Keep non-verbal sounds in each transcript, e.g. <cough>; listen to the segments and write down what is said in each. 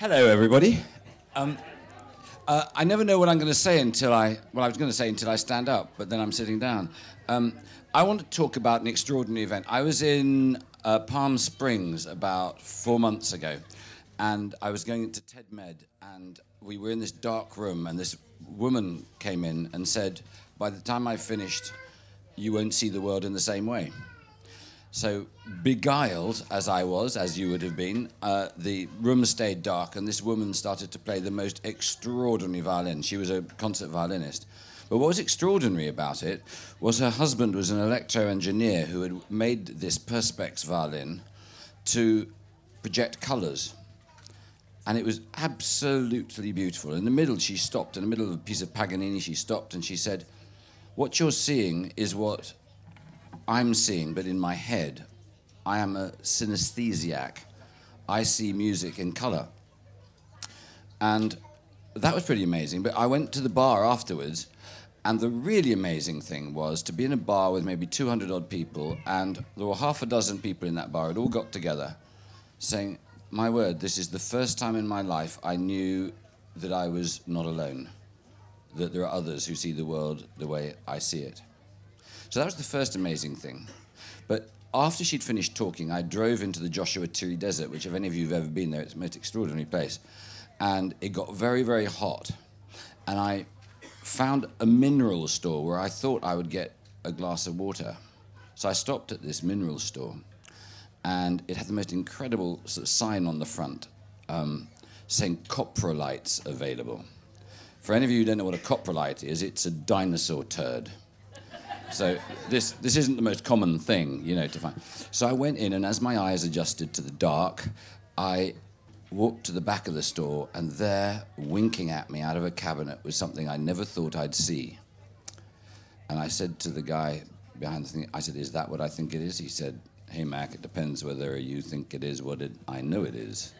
Hello, everybody. Um, uh, I never know what I'm going to say until I, well, I was going to say until I stand up, but then I'm sitting down. Um, I want to talk about an extraordinary event. I was in uh, Palm Springs about four months ago, and I was going to TED Med, and we were in this dark room, and this woman came in and said, By the time I finished, you won't see the world in the same way. So, beguiled as I was, as you would have been, uh, the room stayed dark, and this woman started to play the most extraordinary violin. She was a concert violinist. But what was extraordinary about it was her husband was an electro engineer who had made this Perspex violin to project colours. And it was absolutely beautiful. In the middle, she stopped. In the middle of a piece of Paganini, she stopped and she said, What you're seeing is what I'm seeing, but in my head, I am a synesthesiac. I see music in color. And that was pretty amazing. But I went to the bar afterwards, and the really amazing thing was to be in a bar with maybe 200 odd people, and there were half a dozen people in that bar had all got together saying, My word, this is the first time in my life I knew that I was not alone, that there are others who see the world the way I see it. So that was the first amazing thing. But after she'd finished talking, I drove into the Joshua Tree Desert, which, if any of you have ever been there, it's a most extraordinary place. And it got very, very hot. And I found a mineral store where I thought I would get a glass of water. So I stopped at this mineral store, and it had the most incredible sort of sign on the front um, saying coprolites available. For any of you who don't know what a coprolite is, it's a dinosaur turd. So this this isn't the most common thing, you know, to find. So I went in, and as my eyes adjusted to the dark, I walked to the back of the store, and there, winking at me out of a cabinet, was something I never thought I'd see. And I said to the guy behind the thing, I said, "Is that what I think it is?" He said, "Hey Mac, it depends whether you think it is what it, I know it is."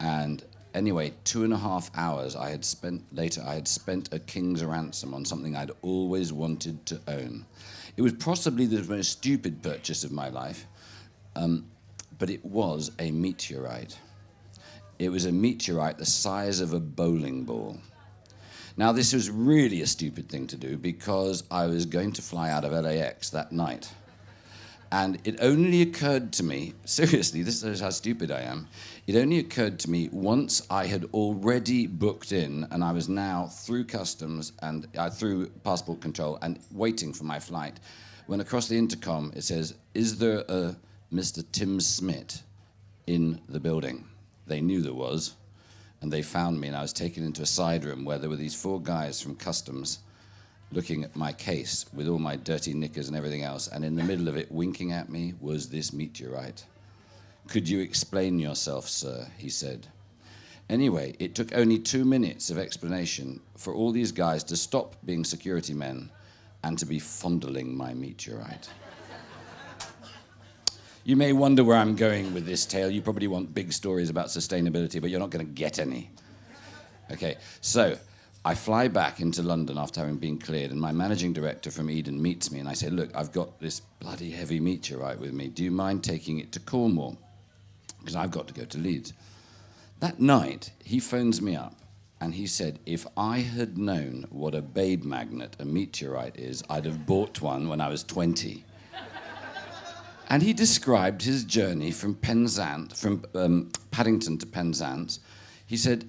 And anyway, two and a half hours I had spent later, I had spent a king's ransom on something I'd always wanted to own. It was possibly the most stupid purchase of my life, um, but it was a meteorite. It was a meteorite the size of a bowling ball. Now, this was really a stupid thing to do because I was going to fly out of LAX that night. And it only occurred to me, seriously, this is how stupid I am. It only occurred to me once I had already booked in and I was now through customs and uh, through passport control and waiting for my flight. When across the intercom it says, Is there a Mr. Tim Smith in the building? They knew there was. And they found me, and I was taken into a side room where there were these four guys from customs looking at my case with all my dirty knickers and everything else, and in the middle of it, winking at me, was this meteorite. Could you explain yourself, sir? He said. Anyway, it took only two minutes of explanation for all these guys to stop being security men and to be fondling my meteorite. You may wonder where I'm going with this tale. You probably want big stories about sustainability, but you're not going to get any. Okay, so I fly back into London after having been cleared, and my managing director from Eden meets me, and I say, Look, I've got this bloody heavy meteorite with me. Do you mind taking it to Cornwall? Because I've got to go to Leeds. That night, he phones me up, and he said, If I had known what a babe magnet, a meteorite is, I'd have bought one when I was 20. And he described his journey from Penzance, from um, Paddington to Penzance. He said,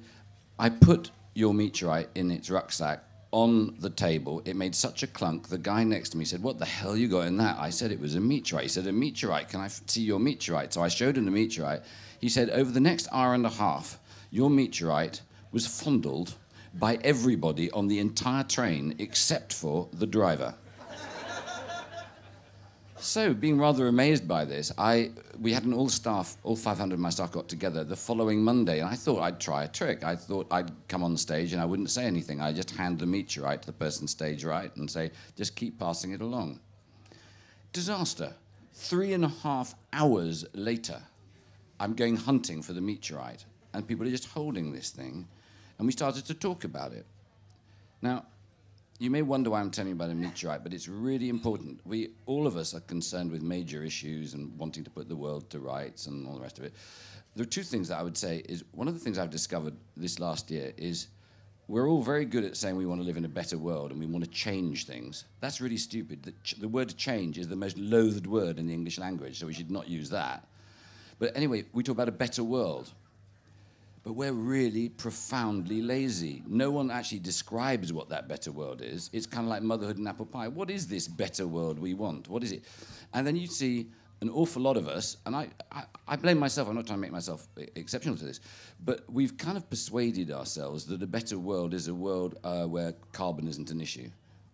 I put your meteorite in its rucksack on the table. It made such a clunk. The guy next to me said, What the hell you got in that? I said, It was a meteorite. He said, A meteorite. Can I f- see your meteorite? So I showed him the meteorite. He said, Over the next hour and a half, your meteorite was fondled by everybody on the entire train except for the driver. So, being rather amazed by this, I we had an all staff, all 500 of my staff got together the following Monday, and I thought I'd try a trick. I thought I'd come on stage and I wouldn't say anything. I'd just hand the meteorite to the person stage right and say, just keep passing it along. Disaster. Three and a half hours later, I'm going hunting for the meteorite, and people are just holding this thing, and we started to talk about it. Now, you may wonder why I'm telling you about a meteorite, but it's really important. We, all of us, are concerned with major issues and wanting to put the world to rights and all the rest of it. There are two things that I would say. Is one of the things I've discovered this last year is we're all very good at saying we want to live in a better world and we want to change things. That's really stupid. The, ch- the word change is the most loathed word in the English language, so we should not use that. But anyway, we talk about a better world but we're really profoundly lazy. No one actually describes what that better world is. It's kind of like motherhood and apple pie. What is this better world we want? What is it? And then you see an awful lot of us, and I, I, I, blame myself, I'm not trying to make myself exceptional to this, but we've kind of persuaded ourselves that a better world is a world uh, where carbon isn't an issue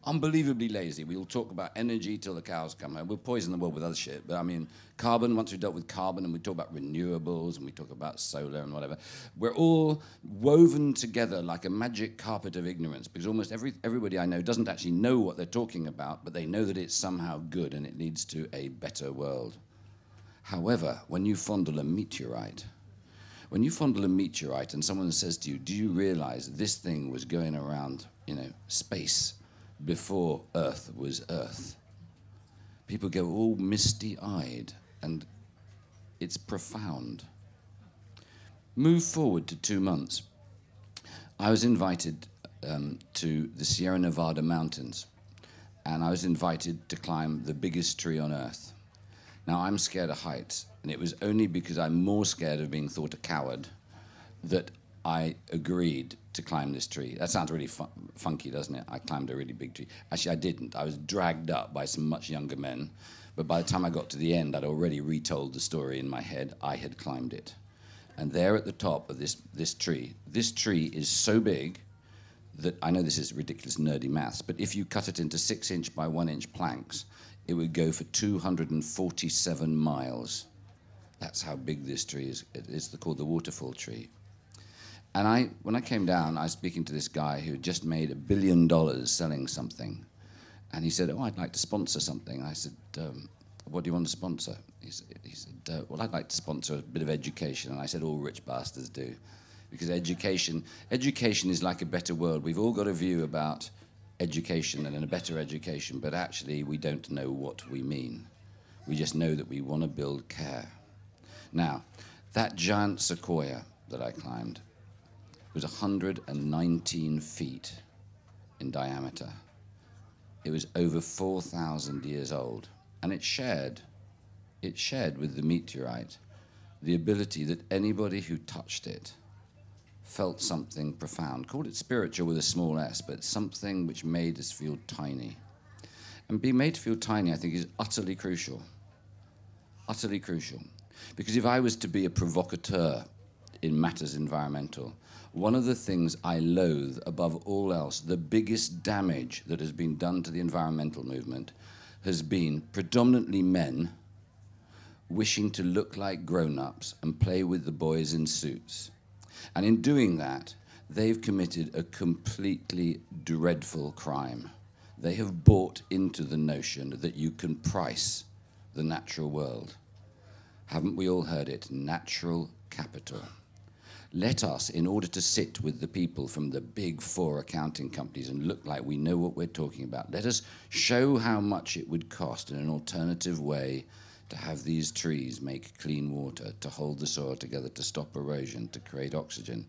unbelievably lazy. We'll talk about energy till the cows come home. We'll poison the world with other shit. But I mean, carbon, once we've dealt with carbon and we talk about renewables and we talk about solar and whatever, we're all woven together like a magic carpet of ignorance because almost every, everybody I know doesn't actually know what they're talking about, but they know that it's somehow good and it leads to a better world. However, when you fondle a meteorite, when you fondle a meteorite and someone says to you, Do you realize this thing was going around, you know, space? Before Earth was Earth. People go all misty eyed, and it's profound. Move forward to two months. I was invited um, to the Sierra Nevada mountains, and I was invited to climb the biggest tree on Earth. Now, I'm scared of heights, and it was only because I'm more scared of being thought a coward that I agreed to climb this tree. That sounds really fu- funky, doesn't it? I climbed a really big tree. Actually, I didn't. I was dragged up by some much younger men. But by the time I got to the end, I'd already retold the story in my head. I had climbed it. And there at the top of this, this tree, this tree is so big that I know this is ridiculous nerdy maths, but if you cut it into six inch by one inch planks, it would go for 247 miles. That's how big this tree is. It's called the waterfall tree. And I, when I came down, I was speaking to this guy who had just made a billion dollars selling something. And he said, Oh, I'd like to sponsor something. I said, um, What do you want to sponsor? He said, he said uh, Well, I'd like to sponsor a bit of education. And I said, All rich bastards do. Because education, education is like a better world. We've all got a view about education and a better education, but actually, we don't know what we mean. We just know that we want to build care. Now, that giant sequoia that I climbed, was 119 feet in diameter. It was over 4,000 years old, and it shared, it shared with the meteorite the ability that anybody who touched it felt something profound. Called it spiritual with a small s, but something which made us feel tiny. And being made to feel tiny, I think, is utterly crucial. Utterly crucial. Because if I was to be a provocateur in matters environmental, one of the things I loathe above all else, the biggest damage that has been done to the environmental movement, has been predominantly men wishing to look like grown ups and play with the boys in suits. And in doing that, they've committed a completely dreadful crime. They have bought into the notion that you can price the natural world. Haven't we all heard it? Natural capital. Let us, in order to sit with the people from the big four accounting companies and look like we know what we're talking about, let us show how much it would cost in an alternative way to have these trees make clean water, to hold the soil together, to stop erosion, to create oxygen.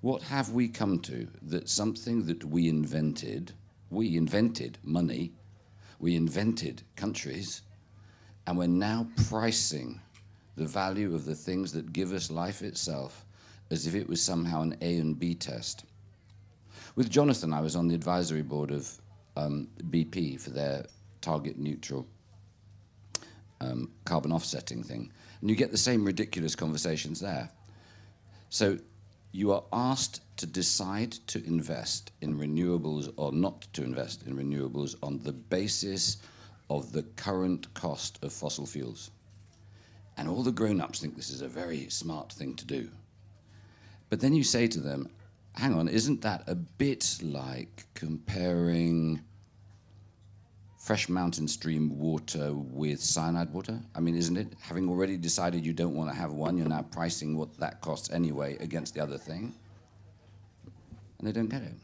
What have we come to that something that we invented, we invented money, we invented countries, and we're now pricing the value of the things that give us life itself as if it was somehow an A and B test. With Jonathan, I was on the advisory board of um, BP for their target neutral um, carbon offsetting thing. And you get the same ridiculous conversations there. So you are asked to decide to invest in renewables or not to invest in renewables on the basis of the current cost of fossil fuels. And all the grown ups think this is a very smart thing to do. But then you say to them, hang on, isn't that a bit like comparing fresh mountain stream water with cyanide water? I mean, isn't it? Having already decided you don't want to have one, you're now pricing what that costs anyway against the other thing. And they don't get it.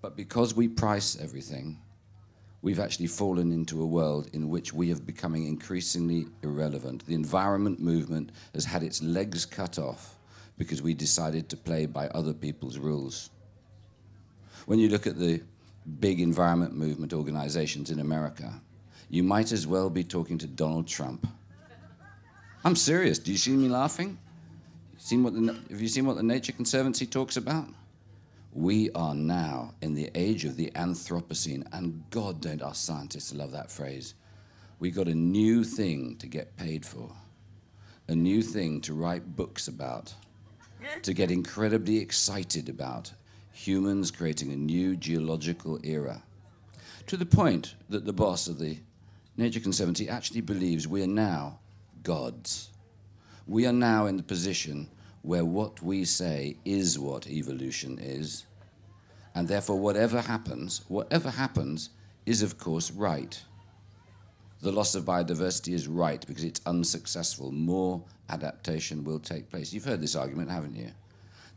But because we price everything, we've actually fallen into a world in which we are becoming increasingly irrelevant. The environment movement has had its legs cut off because we decided to play by other people's rules. When you look at the big environment movement organizations in America, you might as well be talking to Donald Trump. I'm serious. Do you see me laughing? Seen what the, have you seen what the Nature Conservancy talks about? We are now in the age of the Anthropocene, and God, don't our scientists love that phrase? We got a new thing to get paid for, a new thing to write books about, to get incredibly excited about. Humans creating a new geological era. To the point that the boss of the Nature Conservancy actually believes we are now gods. We are now in the position where what we say is what evolution is. And therefore, whatever happens, whatever happens is, of course, right. The loss of biodiversity is right because it's unsuccessful. More adaptation will take place. You've heard this argument, haven't you?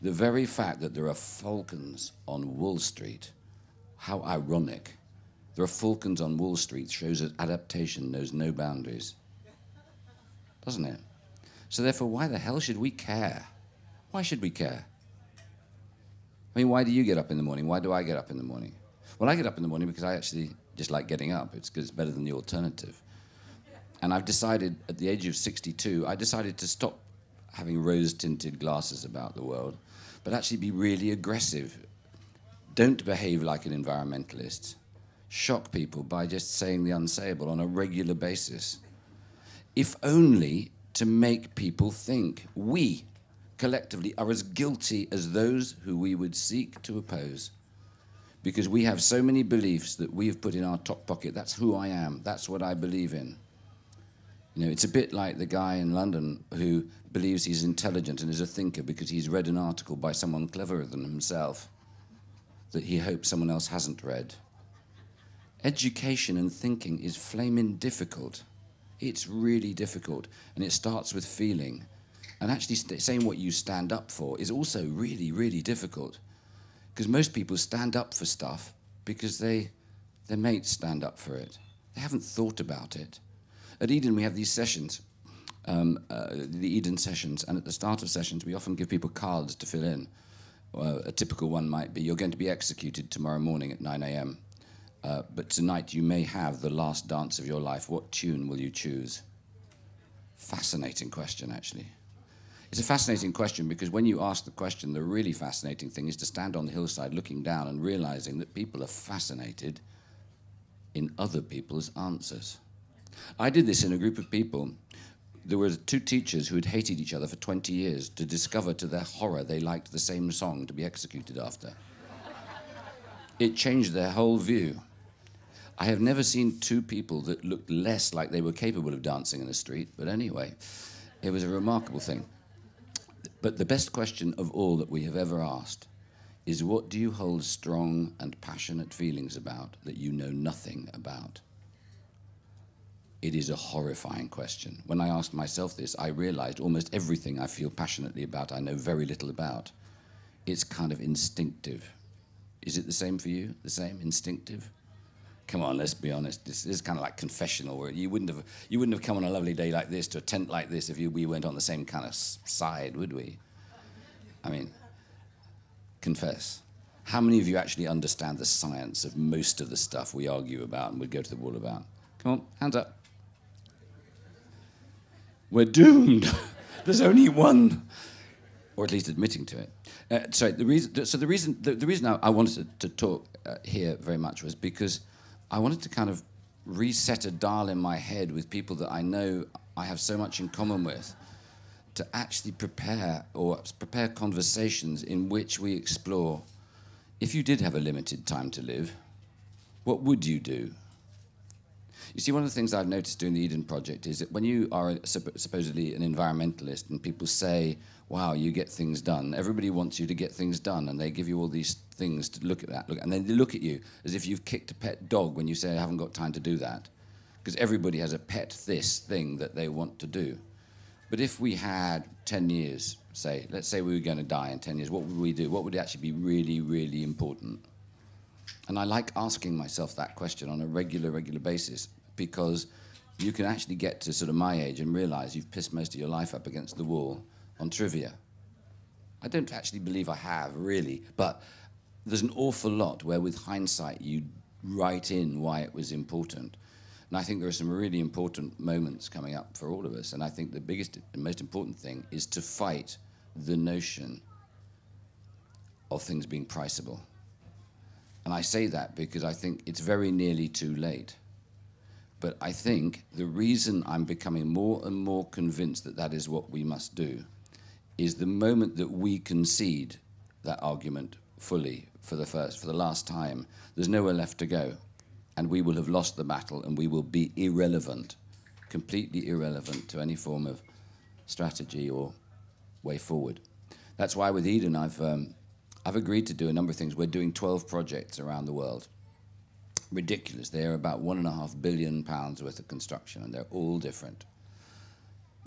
The very fact that there are falcons on Wall Street, how ironic. There are falcons on Wall Street shows that adaptation knows no boundaries. Doesn't it? So, therefore, why the hell should we care? Why should we care? I mean, why do you get up in the morning? Why do I get up in the morning? Well, I get up in the morning because I actually just like getting up. It's because it's better than the alternative. And I've decided at the age of 62, I decided to stop having rose tinted glasses about the world, but actually be really aggressive. Don't behave like an environmentalist. Shock people by just saying the unsayable on a regular basis. If only to make people think. We, collectively are as guilty as those who we would seek to oppose. Because we have so many beliefs that we have put in our top pocket. That's who I am. That's what I believe in. You know, it's a bit like the guy in London who believes he's intelligent and is a thinker because he's read an article by someone cleverer than himself that he hopes someone else hasn't read. Education and thinking is flaming difficult. It's really difficult, and it starts with feeling. And actually, saying what you stand up for is also really, really difficult. Because most people stand up for stuff because they, their mates stand up for it. They haven't thought about it. At Eden, we have these sessions, um, uh, the Eden sessions, and at the start of sessions, we often give people cards to fill in. A typical one might be You're going to be executed tomorrow morning at 9 a.m., uh, but tonight you may have the last dance of your life. What tune will you choose? Fascinating question, actually. It's a fascinating question because when you ask the question, the really fascinating thing is to stand on the hillside looking down and realizing that people are fascinated in other people's answers. I did this in a group of people. There were two teachers who had hated each other for 20 years to discover to their horror they liked the same song to be executed after. it changed their whole view. I have never seen two people that looked less like they were capable of dancing in the street, but anyway, it was a remarkable thing. But the best question of all that we have ever asked is what do you hold strong and passionate feelings about that you know nothing about? It is a horrifying question. When I asked myself this, I realized almost everything I feel passionately about, I know very little about. It's kind of instinctive. Is it the same for you? The same? Instinctive? Come on, let's be honest. This, is kind of like confessional. Where you wouldn't have you wouldn't have come on a lovely day like this to a tent like this if you, we went on the same kind of side, would we? I mean, confess. How many of you actually understand the science of most of the stuff we argue about and would go to the wall about? Come on, hands up. We're doomed. <laughs> There's only one, or at least admitting to it. Uh, sorry, the reason. So the reason the, the reason I, I wanted to, to talk uh, here very much was because I wanted to kind of reset a dial in my head with people that I know I have so much in common with to actually prepare or prepare conversations in which we explore if you did have a limited time to live, what would you do? You see, one of the things I've noticed doing the Eden Project is that when you are supposedly an environmentalist and people say, wow, you get things done, everybody wants you to get things done and they give you all these things to look at that. Look, and then they look at you as if you've kicked a pet dog when you say, I haven't got time to do that. Because everybody has a pet this thing that they want to do. But if we had 10 years, say, let's say we were going to die in 10 years, what would we do? What would actually be really, really important? And I like asking myself that question on a regular, regular basis because you can actually get to sort of my age and realize you've pissed most of your life up against the wall on trivia. I don't actually believe I have, really, but there's an awful lot where, with hindsight, you write in why it was important. And I think there are some really important moments coming up for all of us. And I think the biggest and most important thing is to fight the notion of things being priceable. And I say that because I think it's very nearly too late. But I think the reason I'm becoming more and more convinced that that is what we must do is the moment that we concede that argument fully for the first, for the last time, there's nowhere left to go and we will have lost the battle and we will be irrelevant, completely irrelevant to any form of strategy or way forward. That's why with Eden, I've, um, I've agreed to do a number of things. We're doing 12 projects around the world. Ridiculous. They're about one and a half billion pounds worth of construction, and they're all different.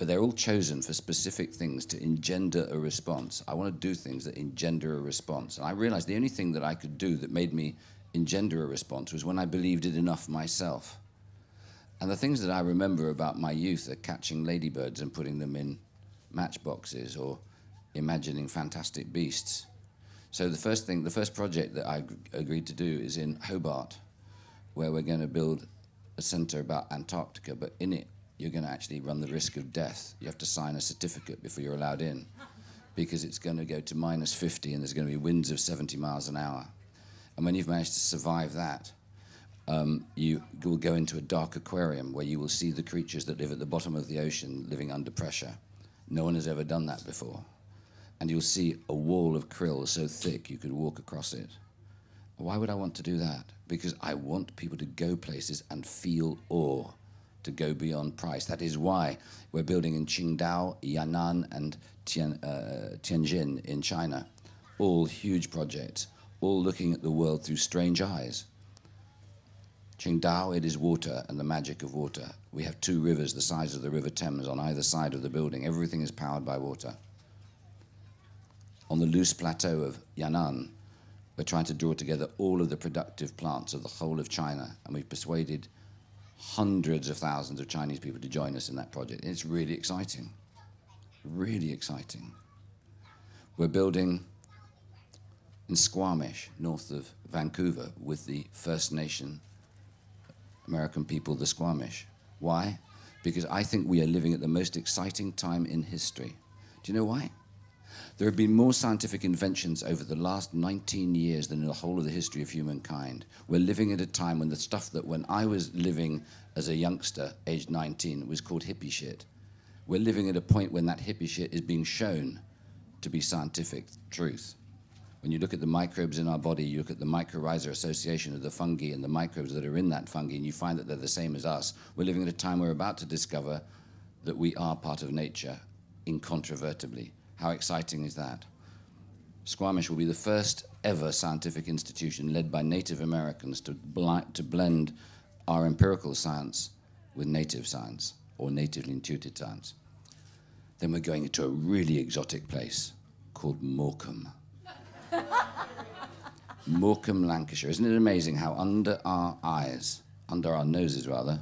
But they're all chosen for specific things to engender a response. I want to do things that engender a response. And I realized the only thing that I could do that made me engender a response was when I believed it enough myself. And the things that I remember about my youth are catching ladybirds and putting them in matchboxes or imagining fantastic beasts. So the first thing, the first project that I agreed to do is in Hobart, where we're going to build a center about Antarctica, but in it you're going to actually run the risk of death. You have to sign a certificate before you're allowed in because it's going to go to minus 50 and there's going to be winds of 70 miles an hour. And when you've managed to survive that, um, you will go into a dark aquarium where you will see the creatures that live at the bottom of the ocean living under pressure. No one has ever done that before. And you'll see a wall of krill so thick you could walk across it. Why would I want to do that? Because I want people to go places and feel awe, to go beyond price. That is why we're building in Qingdao, Yan'an, and Tian, uh, Tianjin in China. All huge projects all looking at the world through strange eyes. Qingdao, it is water and the magic of water. We have two rivers the size of the River Thames on either side of the building. Everything is powered by water. On the Loess Plateau of Yan'an, we're trying to draw together all of the productive plants of the whole of China, and we've persuaded hundreds of thousands of Chinese people to join us in that project. It's really exciting. Really exciting. We're building in Squamish, north of Vancouver, with the First Nation American people, the Squamish. Why? Because I think we are living at the most exciting time in history. Do you know why? There have been more scientific inventions over the last 19 years than in the whole of the history of humankind. We're living at a time when the stuff that when I was living as a youngster, aged 19, was called hippie shit. We're living at a point when that hippie shit is being shown to be scientific truth. When you look at the microbes in our body, you look at the mycorrhizal association of the fungi and the microbes that are in that fungi, and you find that they're the same as us. We're living at a time we're about to discover that we are part of nature incontrovertibly. How exciting is that? Squamish will be the first ever scientific institution led by Native Americans to, to blend our empirical science with native science or natively intuited science. Then we're going into a really exotic place called Morecambe. <laughs> Morecambe, Lancashire. Isn't it amazing how under our eyes, under our noses rather,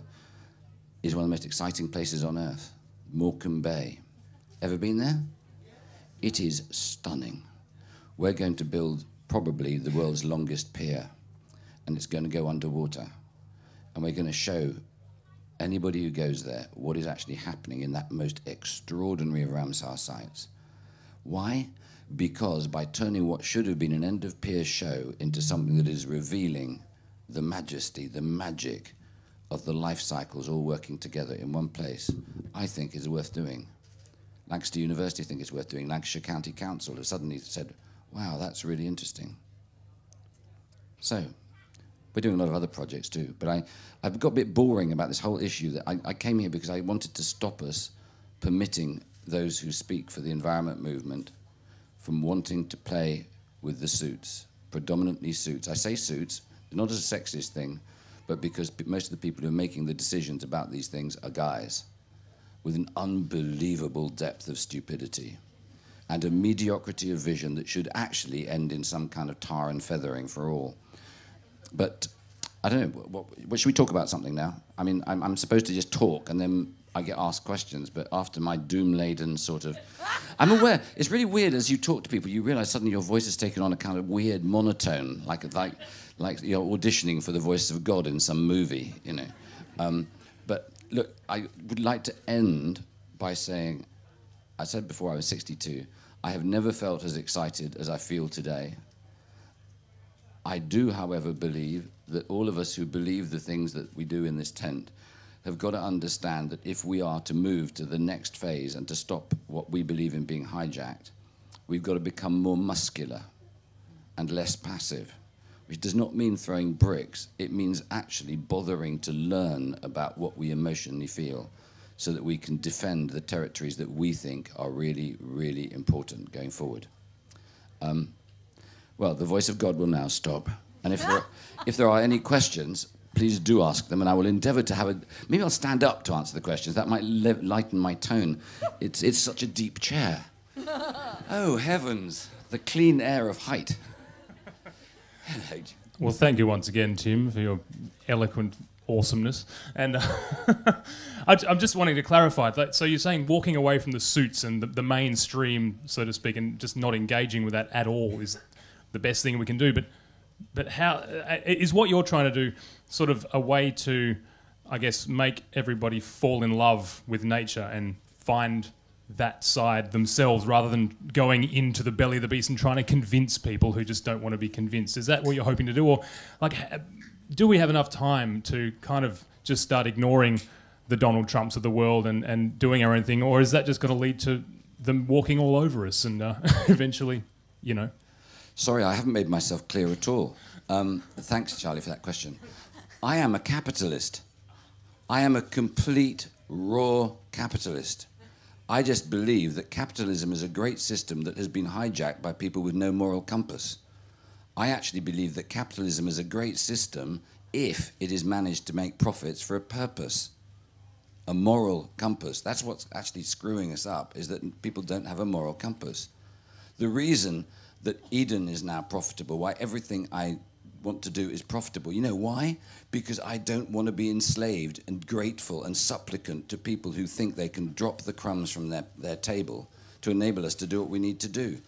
is one of the most exciting places on earth? Morecambe Bay. Ever been there? It is stunning. We're going to build probably the world's longest pier, and it's going to go underwater. And we're going to show anybody who goes there what is actually happening in that most extraordinary of Ramsar sites. Why? because by turning what should have been an end of pier show into something that is revealing the majesty, the magic of the life cycles all working together in one place, I think is worth doing. Lancaster University think it's worth doing. Lancashire County Council have suddenly said, wow, that's really interesting. So, we're doing a lot of other projects too, but I, I've got a bit boring about this whole issue that I, I came here because I wanted to stop us permitting those who speak for the environment movement from wanting to play with the suits, predominantly suits. I say suits, not as a sexist thing, but because most of the people who are making the decisions about these things are guys with an unbelievable depth of stupidity and a mediocrity of vision that should actually end in some kind of tar and feathering for all. but I don't know. What, what, should we talk about something now? I mean, I'm, I'm supposed to just talk and then I get asked questions, but after my doom laden sort of. I'm aware. It's really weird as you talk to people, you realize suddenly your voice has taken on a kind of weird monotone, like, like, like you're auditioning for the voice of God in some movie, you know. Um, look, I would like to end by saying I said before I was 62, I have never felt as excited as I feel today. I do, however, believe that all of us who believe the things that we do in this tent have got to understand that if we are to move to the next phase and to stop what we believe in being hijacked, we've got to become more muscular and less passive, which does not mean throwing bricks. It means actually bothering to learn about what we emotionally feel so that we can defend the territories that we think are really, really important going forward. Um, well, the voice of God will now stop. And if there, <laughs> if there are any questions, please do ask them, and I will endeavour to have a. Maybe I'll stand up to answer the questions. That might lighten my tone. It's, it's such a deep chair. <laughs> oh, heavens, the clean air of height. Well, thank you once again, Tim, for your eloquent awesomeness. And <laughs> uh, I'm just wanting to clarify. That, so you're saying walking away from the suits and the, the, mainstream, so to speak, and just not engaging with that at all is the best thing we can do. But but how uh, is what you're trying to do sort of a way to, I guess, make everybody fall in love with nature and find that side themselves rather than going into the belly of the beast and trying to convince people who just don't want to be convinced. Is that what you're hoping to do, or like? do we have enough time to kind of just start ignoring the Donald Trumps of the world and, and doing our own thing, or is that just going to lead to them walking all over us and uh, <laughs> eventually, you know? Sorry, I haven't made myself clear at all. Um, thanks, Charlie, for that question. I am a capitalist. I am a complete raw capitalist. I just believe that capitalism is a great system that has been hijacked by people with no moral compass. I actually believe that capitalism is a great system if it is managed to make profits for a purpose, a moral compass. That's what's actually screwing us up, is that people don't have a moral compass. The reason that Eden is now profitable, why everything I want to do is profitable. You know why? Because I don't want to be enslaved and grateful and supplicant to people who think they can drop the crumbs from their, their table to enable us to do what we need to do.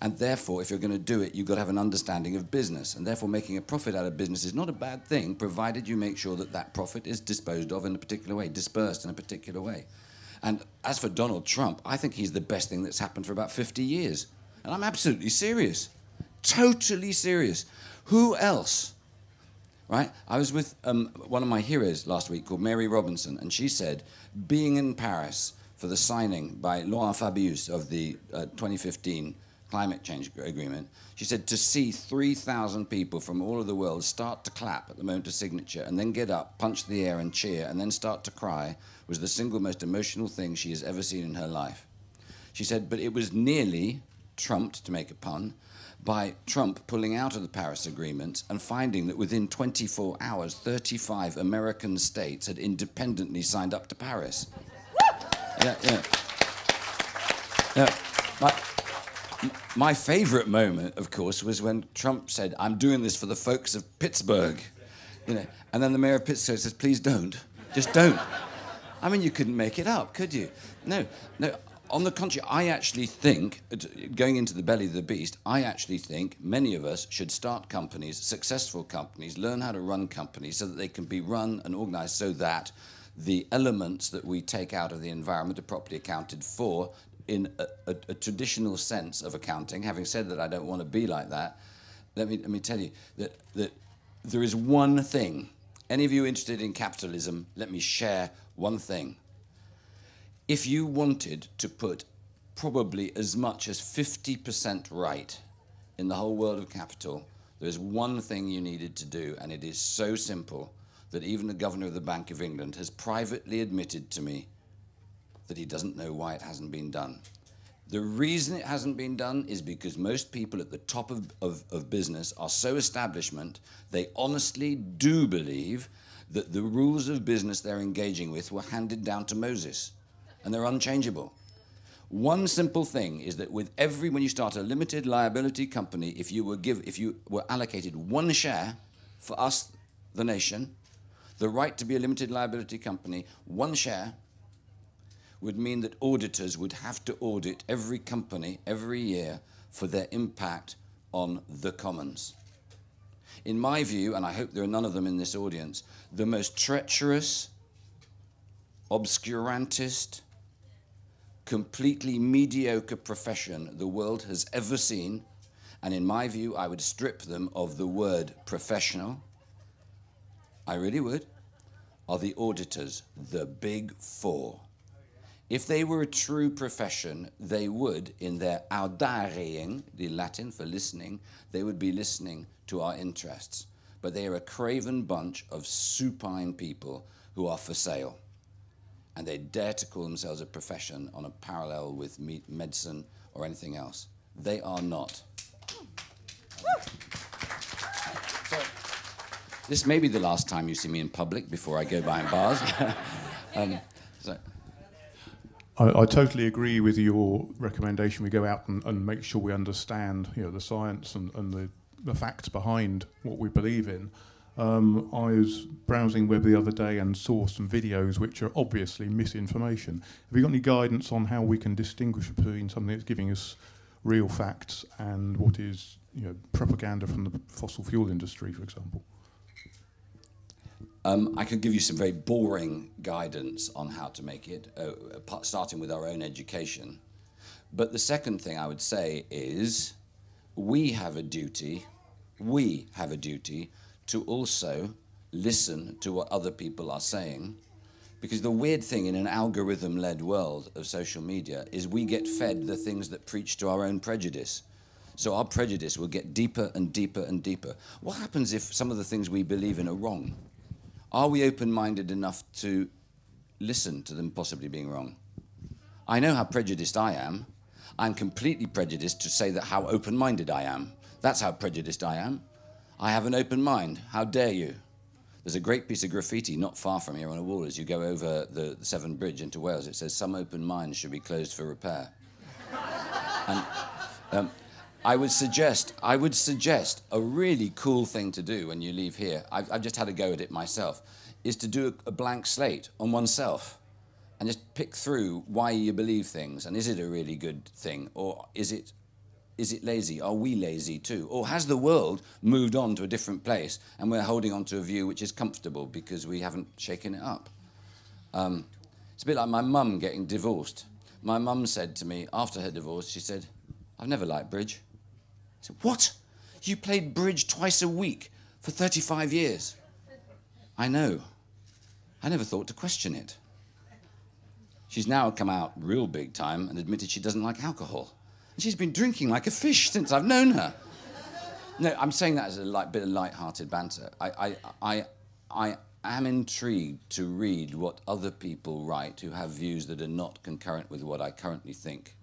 And therefore, if you're going to do it, you've got to have an understanding of business. And therefore, making a profit out of business is not a bad thing, provided you make sure that that profit is disposed of in a particular way, dispersed in a particular way. And as for Donald Trump, I think he's the best thing that's happened for about 50 years. And I'm absolutely serious. Totally serious. Who else? Right? I was with um, one of my heroes last week called Mary Robinson, and she said, being in Paris for the signing by Laurent Fabius of the uh, 2015 climate change agreement, she said to see 3,000 people from all over the world start to clap at the moment of signature and then get up, punch the air and cheer and then start to cry was the single most emotional thing she has ever seen in her life. She said, but it was nearly trumped, to make a pun, by Trump pulling out of the Paris Agreement and finding that within 24 hours, 35 American states had independently signed up to Paris. yeah, yeah. yeah. But, my favorite moment, of course, was when Trump said, I'm doing this for the folks of Pittsburgh. You know, and then the mayor of Pittsburgh says, please don't. Just don't. I mean, you couldn't make it up, could you? No, no. On the contrary, I actually think, going into the belly of the beast, I actually think many of us should start companies, successful companies, learn how to run companies so that they can be run and organized so that the elements that we take out of the environment are properly accounted for in a, a, a, traditional sense of accounting, having said that I don't want to be like that, let me, let me tell you that, that there is one thing. Any of you interested in capitalism, let me share one thing. If you wanted to put probably as much as 50% right in the whole world of capital, there's one thing you needed to do, and it is so simple that even the governor of the Bank of England has privately admitted to me that he doesn't know why it hasn't been done. The reason it hasn't been done is because most people at the top of, of, of, business are so establishment, they honestly do believe that the rules of business they're engaging with were handed down to Moses and they're unchangeable. One simple thing is that with every, when you start a limited liability company, if you were, give, if you were allocated one share, for us, the nation, the right to be a limited liability company, one share, would mean that auditors would have to audit every company every year for their impact on the commons. In my view, and I hope there are none of them in this audience, the most treacherous, obscurantist, completely mediocre profession the world has ever seen, and in my view, I would strip them of the word professional. I really would. Are the auditors, the big four. If they were a true profession, they would, in their audareing, the Latin for listening, they would be listening to our interests. But they are a craven bunch of supine people who are for sale. And they dare to call themselves a profession on a parallel with me- medicine or anything else. They are not. So, this may be the last time you see me in public before I go behind bars. <laughs> um, so. I, I, totally agree with your recommendation. We go out and, and make sure we understand, you know, the science and, and the, the facts behind what we believe in. Um, I was browsing web the other day and saw some videos which are obviously misinformation. Have you got any guidance on how we can distinguish between something that's giving us real facts and what is, you know, propaganda from the fossil fuel industry, for example? Um, I could give you some very boring guidance on how to make it, uh, starting with our own education. But the second thing I would say is we have a duty, we have a duty to also listen to what other people are saying. Because the weird thing in an algorithm led world of social media is we get fed the things that preach to our own prejudice. So our prejudice will get deeper and deeper and deeper. What happens if some of the things we believe in are wrong? Are we open minded enough to listen to them possibly being wrong? I know how prejudiced I am. I'm completely prejudiced to say that how open minded I am. That's how prejudiced I am. I have an open mind. How dare you? There's a great piece of graffiti not far from here on a wall as you go over the Severn Bridge into Wales. It says, Some open minds should be closed for repair. <laughs> and um, I would suggest, I would suggest a really cool thing to do when you leave here. I've, I've just had a go at it myself. Is to do a, a blank slate on oneself, and just pick through why you believe things, and is it a really good thing, or is it, is it lazy? Are we lazy too, or has the world moved on to a different place, and we're holding on to a view which is comfortable because we haven't shaken it up? Um, it's a bit like my mum getting divorced. My mum said to me after her divorce, she said, "I've never liked bridge." I said, What? You played bridge twice a week for 35 years. I know. I never thought to question it. She's now come out real big time and admitted she doesn't like alcohol. And she's been drinking like a fish since I've known her. No, I'm saying that as a light, bit of light-hearted banter. I, I, I, I am intrigued to read what other people write who have views that are not concurrent with what I currently think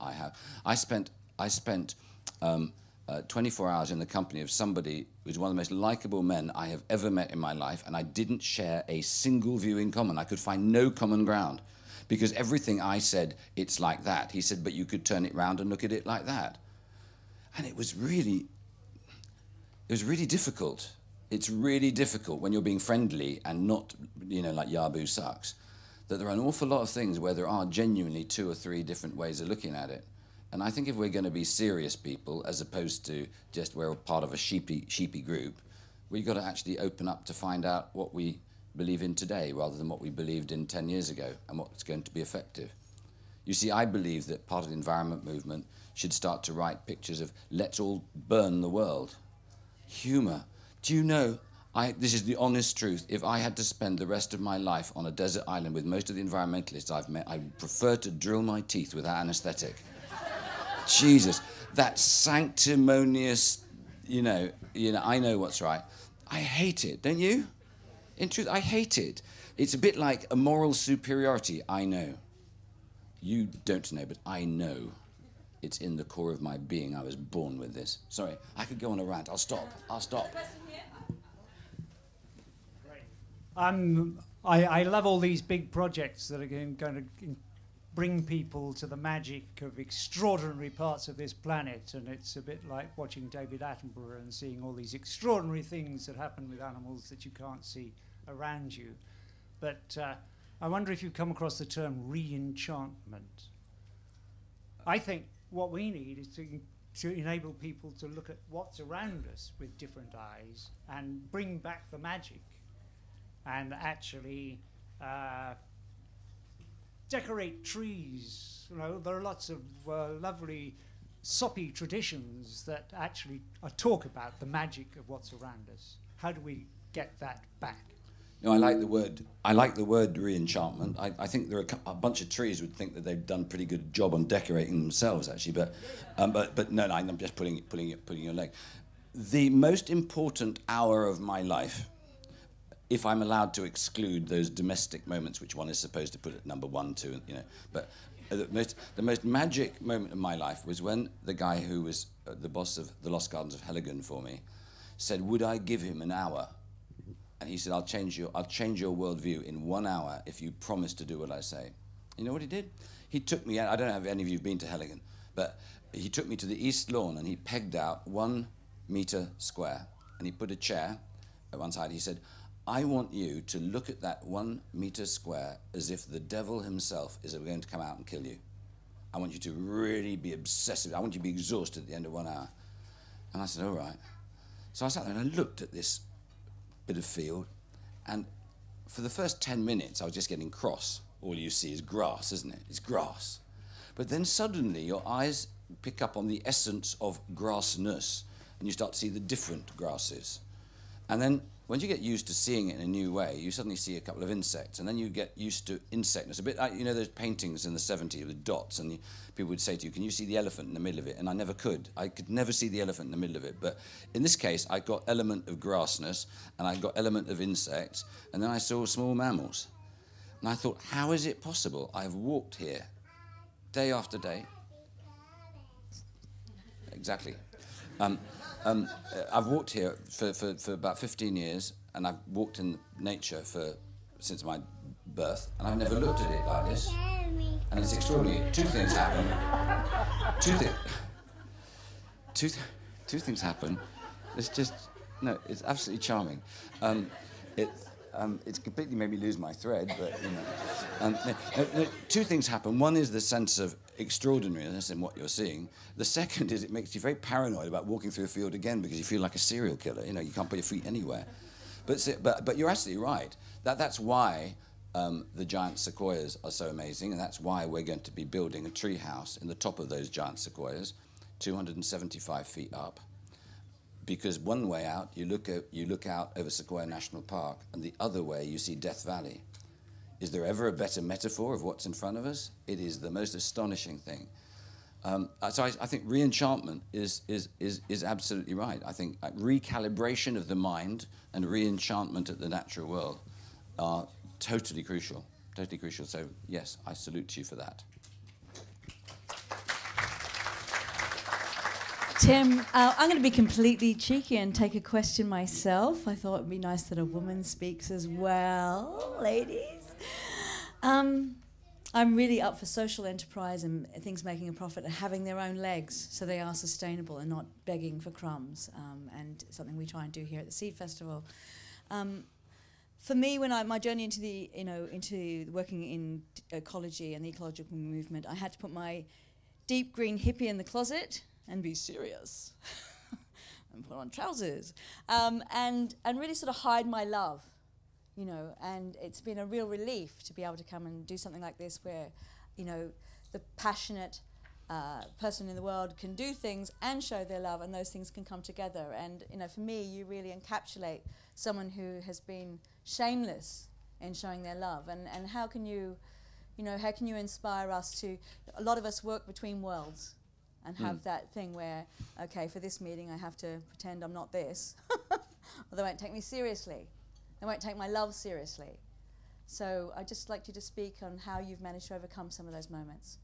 I have. I spent, I spent um, uh, 24 hours in the company of somebody who's one of the most likable men I have ever met in my life, and I didn't share a single view in common. I could find no common ground because everything I said, it's like that. He said, but you could turn it round and look at it like that. And it was really, it was really difficult. It's really difficult when you're being friendly and not, you know, like Yabu sucks, that there are an awful lot of things where there are genuinely two or three different ways of looking at it. And I think if we're going to be serious people, as opposed to just we're part of a sheepy, sheepy group, we've got to actually open up to find out what we believe in today rather than what we believed in 10 years ago and what's going to be effective. You see, I believe that part of the environment movement should start to write pictures of let's all burn the world. Humor. Do you know, I, this is the honest truth, if I had to spend the rest of my life on a desert island with most of the environmentalists I've met, I would prefer to drill my teeth without anesthetic. <laughs> Jesus, that sanctimonious, you know, you know, I know what's right. I hate it, don't you? In truth, I hate it. It's a bit like a moral superiority. I know. You don't know, but I know. It's in the core of my being. I was born with this. Sorry, I could go on a rant. I'll stop. I'll stop. Um, I, I love all these big projects that are going, going to bring people to the magic of extraordinary parts of this planet. And it's a bit like watching David Attenborough and seeing all these extraordinary things that happen with animals that you can't see around you. But uh, I wonder if you've come across the term re enchantment. I think what we need is to, to enable people to look at what's around us with different eyes and bring back the magic and actually uh, decorate trees. You know, there are lots of uh, lovely soppy traditions that actually uh, talk about the magic of what's around us. How do we get that back? No, I like the word. I like the word re-enchantment. I, I think there are a, bunch of trees would think that they've done a pretty good job on decorating themselves, actually. But, um, but, but no, no, I'm just putting it, putting it, putting your leg. The most important hour of my life, if I'm allowed to exclude those domestic moments, which one is supposed to put at number one, two, you know, but uh, the most, the most magic moment of my life was when the guy who was uh, the boss of the Lost Gardens of Heligan for me said, "Would I give him an hour?" And he said, I'll change, your, I'll change your worldview in one hour if you promise to do what I say. You know what he did? He took me, I don't know if any of you have been to Heligan, but he took me to the east lawn and he pegged out one meter square and he put a chair at one side. He said, I want you to look at that one meter square as if the devil himself is going to come out and kill you. I want you to really be obsessive. I want you to be exhausted at the end of one hour. And I said, All right. So I sat there and I looked at this bit of field. And for the first 10 minutes, I was just getting cross. All you see is grass, isn't it? It's grass. But then suddenly your eyes pick up on the essence of grassness and you start to see the different grasses. And then once you get used to seeing it in a new way, you suddenly see a couple of insects, and then you get used to insectness. A bit like, you know, those paintings in the 70s with dots, and people would say to you, Can you see the elephant in the middle of it? And I never could. I could never see the elephant in the middle of it. But in this case, I got element of grassness, and I got element of insects, and then I saw small mammals. And I thought, How is it possible? I've walked here day after day. Exactly. Um, um, uh, I've walked here for, for, for about 15 years, and I've walked in nature for since my birth, and I've never looked at it like this. And it's extraordinary. Two things happen. Two things. Two, th- two things happen. It's just no. It's absolutely charming. Um, it, um, it's completely made me lose my thread, but you know. Um, no, no, two things happen. One is the sense of extraordinariness in what you're seeing. The second is it makes you very paranoid about walking through a field again because you feel like a serial killer. You know, you can't put your feet anywhere. But, but, but you're absolutely right. That, that's why um, the giant sequoias are so amazing, and that's why we're going to be building a tree house in the top of those giant sequoias, 275 feet up. Because one way out, you look, at, you look out over Sequoia National Park, and the other way, you see Death Valley. Is there ever a better metaphor of what's in front of us? It is the most astonishing thing. Um, so I, I, think re-enchantment is, is, is, is absolutely right. I think recalibration of the mind and re-enchantment at the natural world are totally crucial. Totally crucial. So yes, I salute you for that. Tim, uh, I'm going to be completely cheeky and take a question myself. I thought it would be nice that a woman speaks as well, ladies. Um, I'm really up for social enterprise and things making a profit and having their own legs so they are sustainable and not begging for crumbs. Um, and something we try and do here at the Seed Festival. Um, for me, when I my journey into the you know into working in ecology and the ecological movement, I had to put my deep green hippie in the closet and be serious, <laughs> and put on trousers, um, and and really sort of hide my love you know, and it's been a real relief to be able to come and do something like this where, you know, the passionate uh, person in the world can do things and show their love, and those things can come together. And you know, for me, you really encapsulate someone who has been shameless in showing their love. And and how can you, you know, how can you inspire us to? A lot of us work between worlds, and have mm. that thing where, okay, for this meeting, I have to pretend I'm not this, or they won't take me seriously. They won't take my love seriously. So I'd just like you to speak on how you've managed to overcome some of those moments.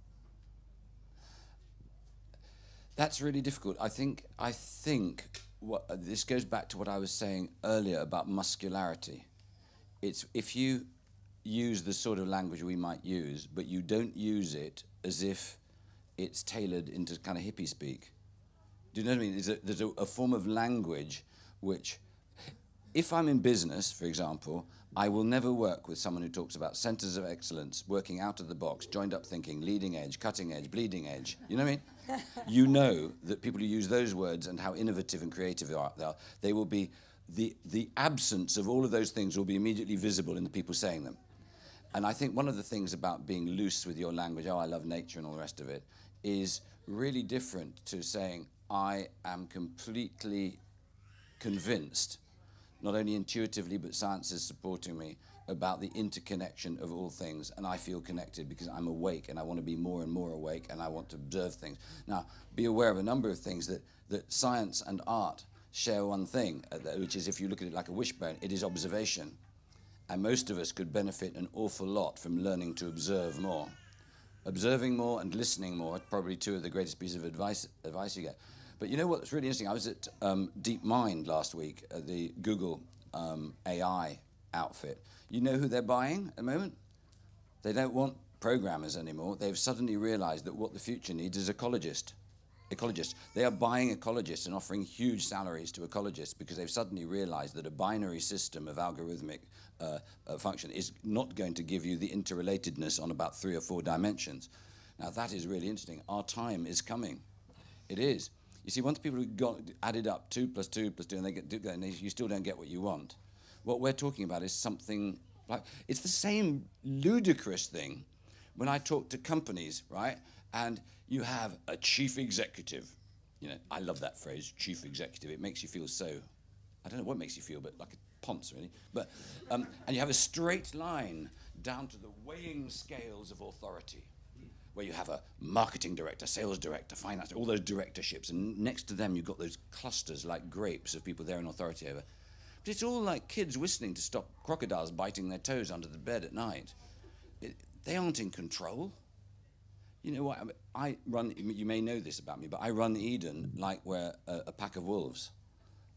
That's really difficult. I think. I think what this goes back to what I was saying earlier about muscularity. It's if you use the sort of language we might use, but you don't use it as if it's tailored into kind of hippie speak. Do you know what I mean? There's a, there's a, a form of language which, if I'm in business, for example, I will never work with someone who talks about centers of excellence, working out of the box, joined up thinking, leading edge, cutting edge, bleeding edge. You know what I mean? <laughs> you know that people who use those words and how innovative and creative they are, they, are, they will be, the, the absence of all of those things will be immediately visible in the people saying them. And I think one of the things about being loose with your language, oh, I love nature and all the rest of it, is really different to saying, I am completely convinced, not only intuitively, but science is supporting me, about the interconnection of all things. And I feel connected because I'm awake and I want to be more and more awake and I want to observe things. Now, be aware of a number of things that, that science and art share one thing, uh, which is if you look at it like a wishbone, it is observation. And most of us could benefit an awful lot from learning to observe more. Observing more and listening more are probably two of the greatest pieces of advice, advice you get. But you know what's really interesting? I was at um, DeepMind last week at the Google um, AI outfit. You know who they're buying at the moment? They don't want programmers anymore. They've suddenly realized that what the future needs is ecologist. Ecologists. They are buying ecologists and offering huge salaries to ecologists because they've suddenly realized that a binary system of algorithmic uh, uh, function is not going to give you the interrelatedness on about three or four dimensions. Now, that is really interesting. Our time is coming. It is. You see, once people have got added up two plus two plus two, and they get and they, you still don't get what you want. What we're talking about is something like it's the same ludicrous thing when I talk to companies, right? And you have a chief executive. You know, I love that phrase, chief executive. It makes you feel so. I don't know what makes you feel, but like a ponce, really. But um, and you have a straight line down to the weighing scales of authority where you have a marketing director, sales director, finance, all those directorships, and next to them you've got those clusters like grapes of people they're in authority over. But it's all like kids whistling to stop crocodiles biting their toes under the bed at night. It, they aren't in control. You know what? I run, you may know this about me, but I run Eden like we're a, a pack of wolves.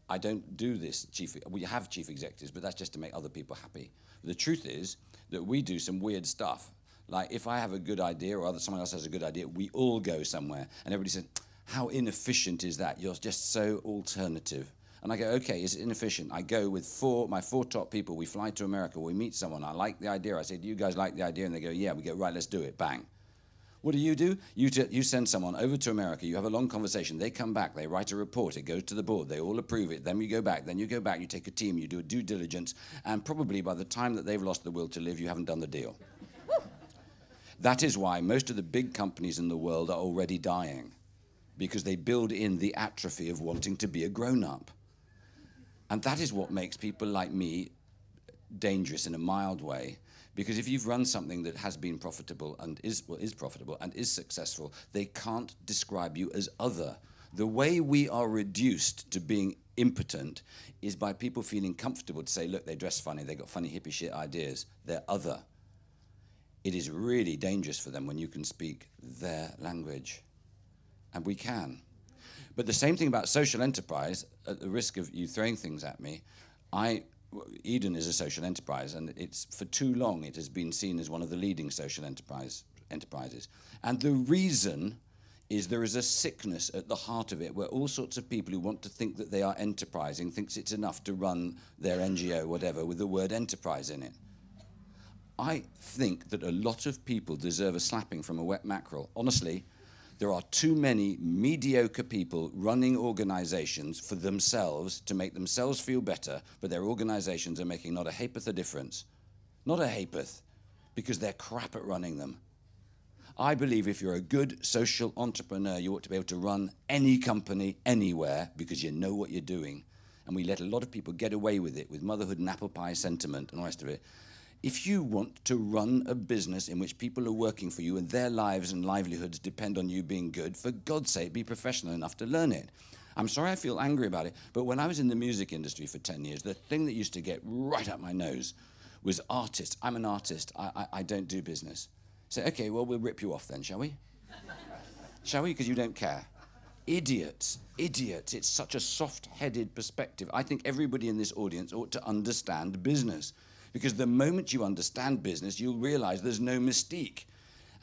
I don't do this chief. We have chief executives, but that's just to make other people happy. The truth is that we do some weird stuff like if I have a good idea or other someone else has a good idea, we all go somewhere, and everybody says, "How inefficient is that? You're just so alternative." And I go, "Okay, it's inefficient." I go with four my four top people. We fly to America. We meet someone. I like the idea. I say, "Do you guys like the idea?" And they go, "Yeah." We go, "Right, let's do it." Bang. What do you do? You, you send someone over to America, you have a long conversation, they come back, they write a report, it goes to the board, they all approve it, then you go back, then you go back, you take a team, you do a due diligence, and probably by the time that they've lost the will to live, you haven't done the deal. That is why most of the big companies in the world are already dying, because they build in the atrophy of wanting to be a grown up. And that is what makes people like me dangerous in a mild way. Because if you've run something that has been profitable and is, well, is profitable and is successful, they can't describe you as other. The way we are reduced to being impotent is by people feeling comfortable to say, look, they dress funny, they got funny hippie shit ideas, they're other it is really dangerous for them when you can speak their language. And we can. But the same thing about social enterprise, at the risk of you throwing things at me, I, Eden is a social enterprise, and it's for too long it has been seen as one of the leading social enterprise, enterprises. And the reason is there is a sickness at the heart of it where all sorts of people who want to think that they are enterprising thinks it's enough to run their NGO, whatever, with the word enterprise in it. I think that a lot of people deserve a slapping from a wet mackerel. Honestly, there are too many mediocre people running organizations for themselves to make themselves feel better, but their organizations are making not a hapeth of difference. Not a hapeth, because they're crap at running them. I believe if you're a good social entrepreneur, you ought to be able to run any company anywhere because you know what you're doing. And we let a lot of people get away with it with motherhood and apple pie sentiment and all the rest of it if you want to run a business in which people are working for you and their lives and livelihoods depend on you being good, for God's sake, be professional enough to learn it. I'm sorry I feel angry about it, but when I was in the music industry for 10 years, the thing that used to get right up my nose was artists. I'm an artist, I, I, I don't do business. Say, okay, well, we'll rip you off then, shall we? shall we? Because you don't care. Idiots, idiots. It's such a soft headed perspective. I think everybody in this audience ought to understand business Because the moment you understand business, you'll realize there's no mystique.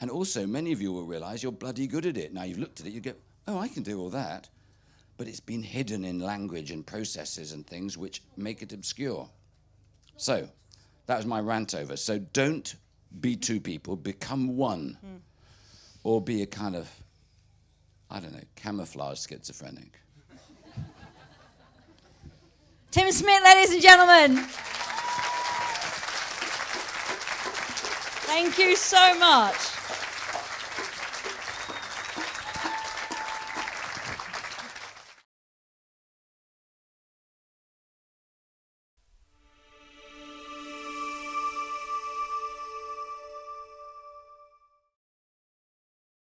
And also, many of you will realize you're bloody good at it. Now you've looked at it, you go, oh, I can do all that. But it's been hidden in language and processes and things which make it obscure. So, that was my rant over. So, don't be two people, become one. Mm. Or be a kind of, I don't know, camouflage schizophrenic. Tim Smit, ladies and gentlemen. Thank you so much.